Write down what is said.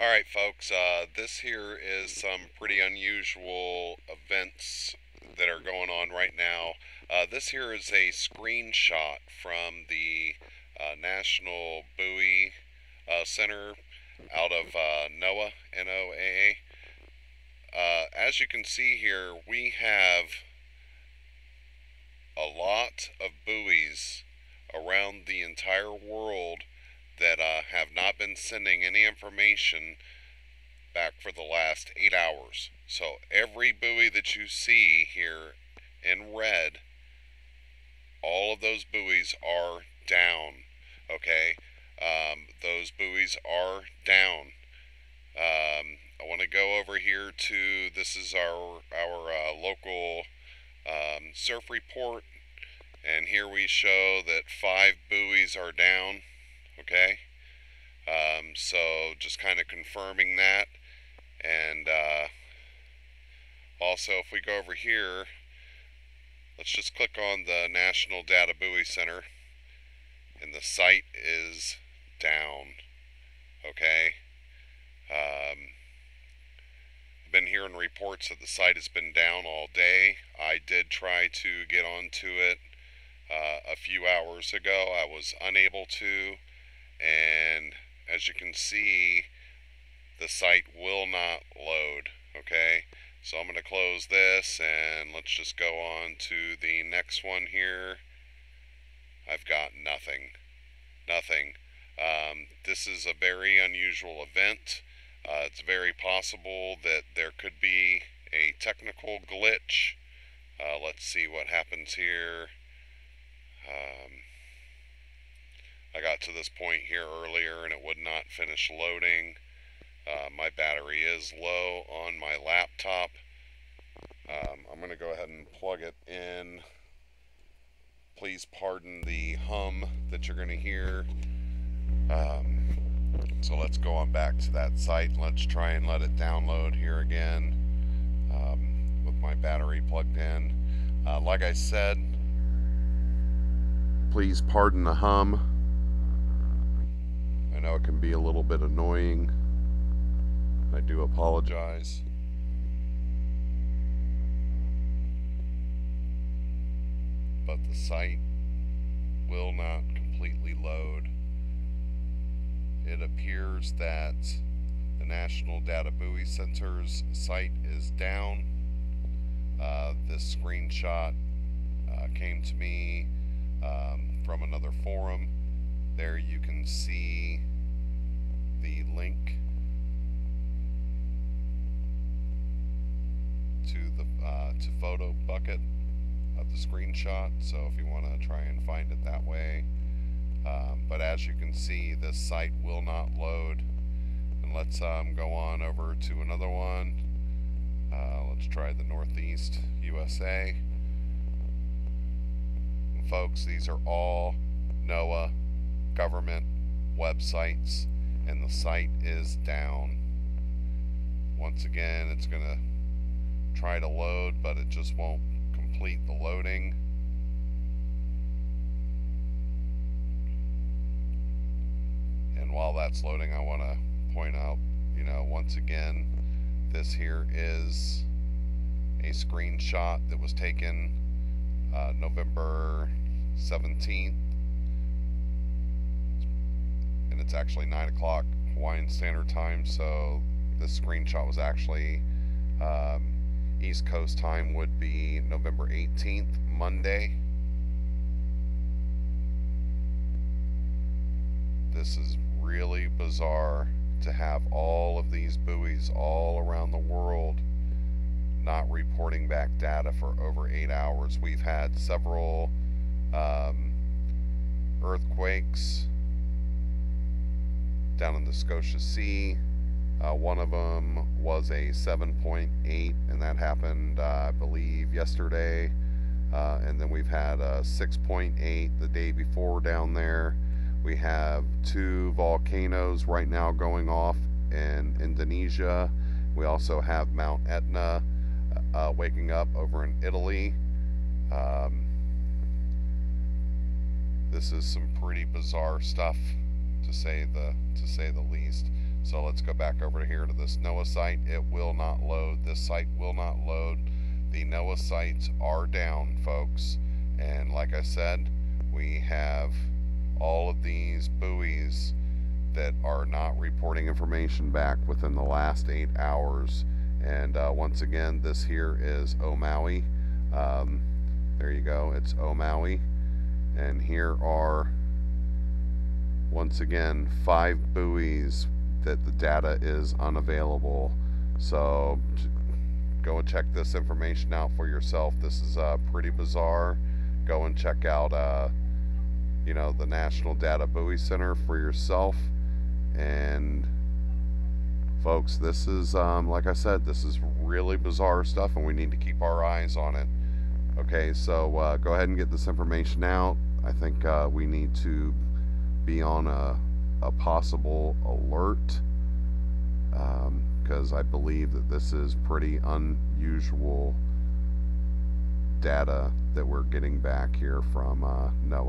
Alright folks, uh, this here is some pretty unusual events that are going on right now. Uh, this here is a screenshot from the uh, National Buoy uh, Center out of uh, NOAA, N-O-A-A. Uh, as you can see here, we have a lot of buoys around the entire world that uh, have not been sending any information back for the last eight hours. So every buoy that you see here in red, all of those buoys are down. Okay, um, those buoys are down. Um, I want to go over here to this is our our uh, local um, surf report, and here we show that five buoys are down okay? Um, so just kind of confirming that. And uh, also, if we go over here, let's just click on the National Data Buoy Center, and the site is down, okay? Um, I've been hearing reports that the site has been down all day. I did try to get onto it uh, a few hours ago. I was unable to and as you can see the site will not load okay? So I'm going to close this and let's just go on to the next one here. I've got nothing nothing. Um, this is a very unusual event. Uh, it's very possible that there could be a technical glitch. Uh, let's see what happens here. Um, to this point here earlier and it would not finish loading. Uh, my battery is low on my laptop. Um, I'm going to go ahead and plug it in. Please pardon the hum that you're going to hear. Um, so let's go on back to that site. Let's try and let it download here again um, with my battery plugged in. Uh, like I said, please pardon the hum. I know it can be a little bit annoying. I do apologize. But the site will not completely load. It appears that the National Data Buoy Center's site is down. Uh, this screenshot uh, came to me um, from another forum. There you can see the link to the uh, to photo bucket of the screenshot. So if you want to try and find it that way um, but as you can see this site will not load. And let's um, go on over to another one. Uh, let's try the Northeast USA and folks these are all NOAA government websites and the site is down. Once again, it's going to try to load, but it just won't complete the loading. And while that's loading, I want to point out, you know, once again, this here is a screenshot that was taken uh, November 17th it's actually 9 o'clock Hawaiian Standard Time, so the screenshot was actually um, East Coast time would be November 18th, Monday. This is really bizarre to have all of these buoys all around the world not reporting back data for over eight hours. We've had several um, earthquakes down in the Scotia Sea. Uh, one of them was a 7.8, and that happened, uh, I believe, yesterday. Uh, and then we've had a 6.8 the day before down there. We have two volcanoes right now going off in Indonesia. We also have Mount Etna uh, waking up over in Italy. Um, this is some pretty bizarre stuff to say the to say the least. So let's go back over here to this NOAA site. It will not load. This site will not load. The NOAA sites are down, folks. And like I said, we have all of these buoys that are not reporting information back within the last eight hours. And uh, once again, this here is O'Maui. Um, there you go, it's O'Maui. And here are, once again, five buoys that the data is unavailable. So go and check this information out for yourself. This is uh, pretty bizarre. Go and check out, uh, you know, the National Data Buoy Center for yourself. And folks, this is, um, like I said, this is really bizarre stuff, and we need to keep our eyes on it. Okay, so uh, go ahead and get this information out. I think uh, we need to be on a, a possible alert because I believe that this is pretty unusual data that we're getting back here from uh, NOAA.